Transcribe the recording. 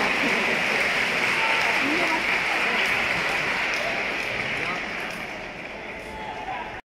Gracias.